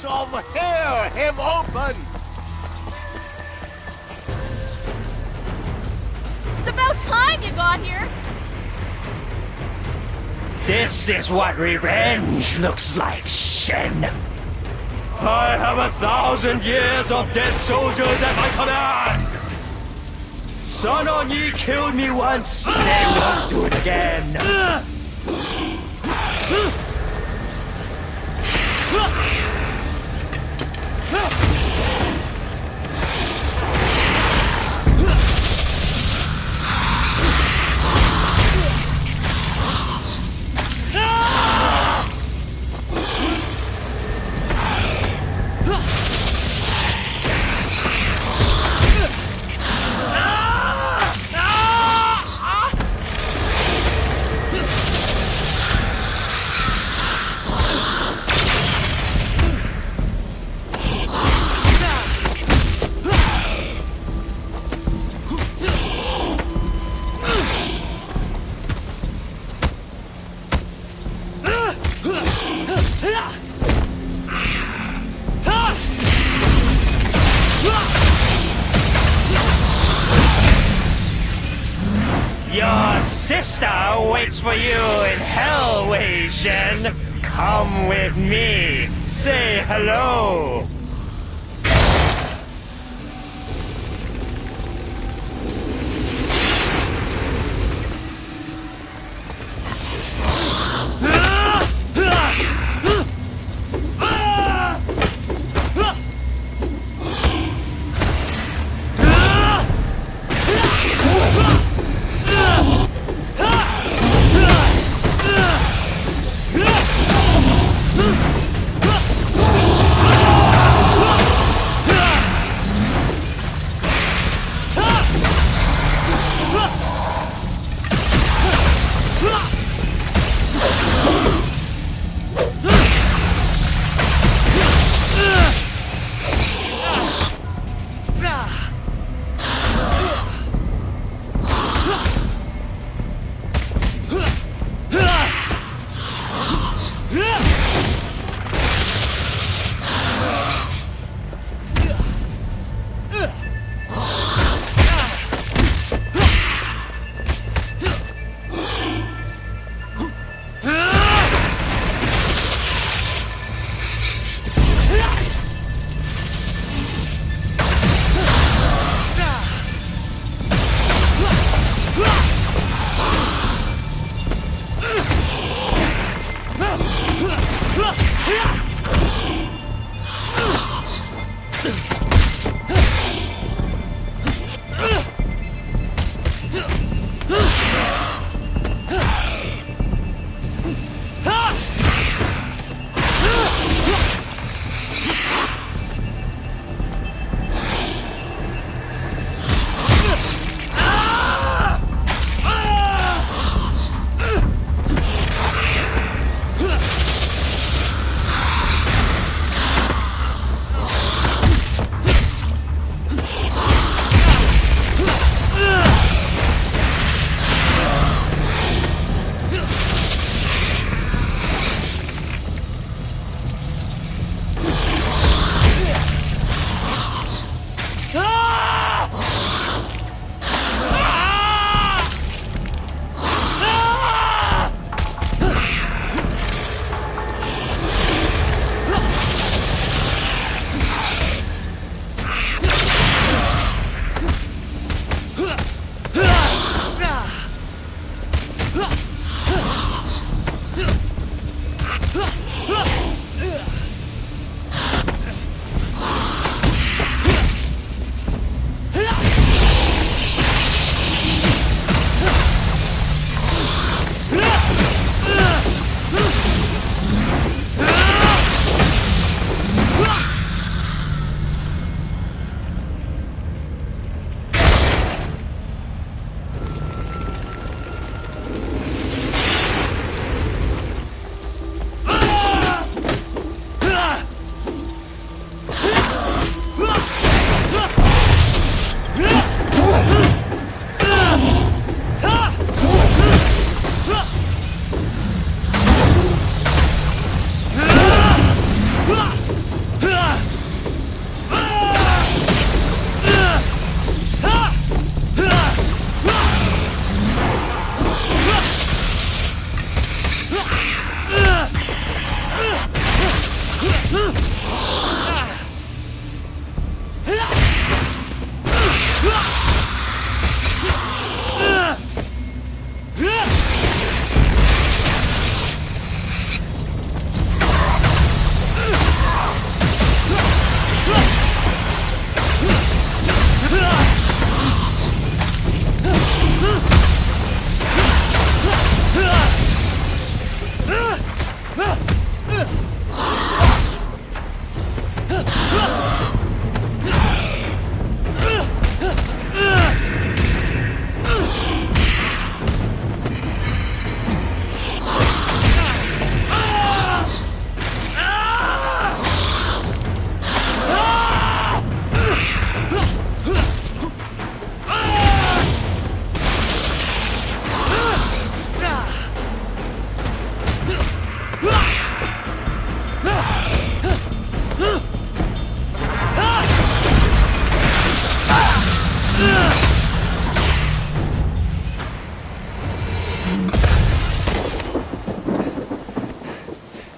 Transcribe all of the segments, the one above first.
gates of hell have opened! It's about time you got here! This is what revenge looks like, Shen. I have a thousand years of dead soldiers at my command! Sun On Yee killed me once, they won't do it again. 没有 sister waits for you in hell, Wei Shen. Come with me. Say hello. Huh! Huh! Huh?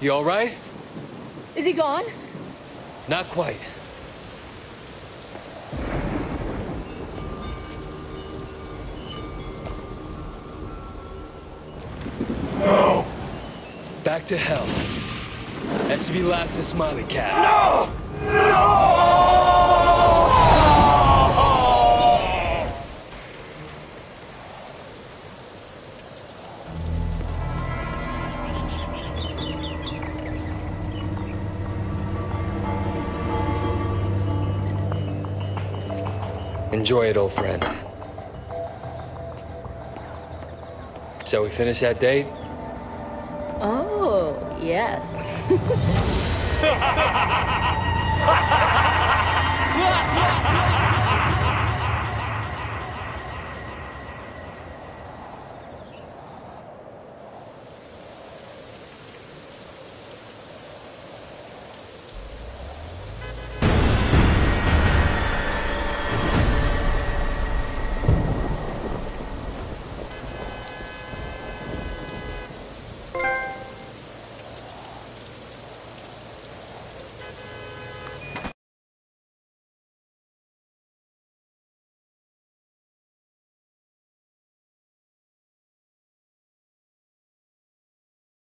You all right? Is he gone? Not quite. No! Back to hell. SV last is Smiley Cat. No! No! Enjoy it, old friend. Shall we finish that date? Oh, yes.